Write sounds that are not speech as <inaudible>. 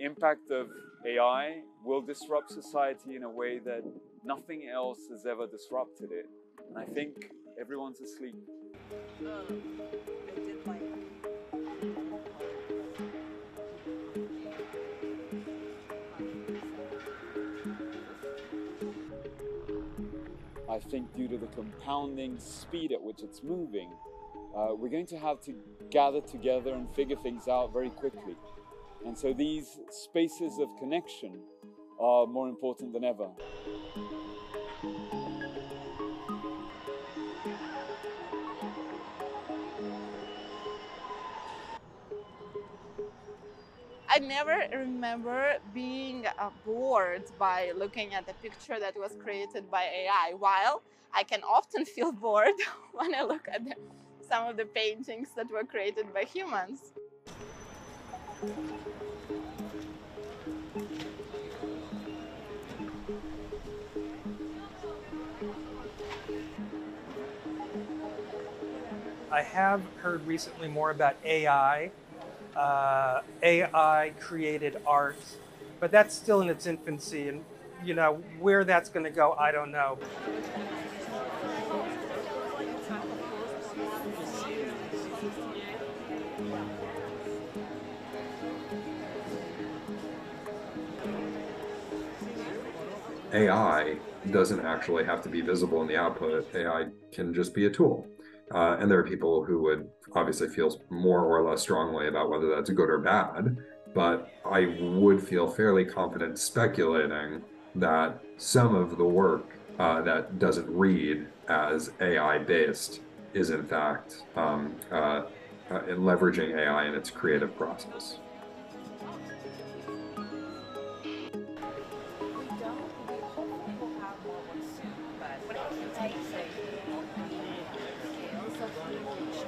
impact of AI will disrupt society in a way that nothing else has ever disrupted it. And I think everyone's asleep. I think due to the compounding speed at which it's moving, uh, we're going to have to gather together and figure things out very quickly. And so these spaces of connection are more important than ever. I never remember being uh, bored by looking at the picture that was created by AI, while I can often feel <laughs> bored <laughs> when I look at the, some of the paintings that were created by humans. I have heard recently more about AI uh, AI created art, but that's still in its infancy. And, you know, where that's going to go, I don't know. AI doesn't actually have to be visible in the output. AI can just be a tool. Uh, and there are people who would obviously feel more or less strongly about whether that's good or bad. But I would feel fairly confident speculating that some of the work uh, that doesn't read as AI based is in fact um, uh, uh, in leveraging AI in its creative process.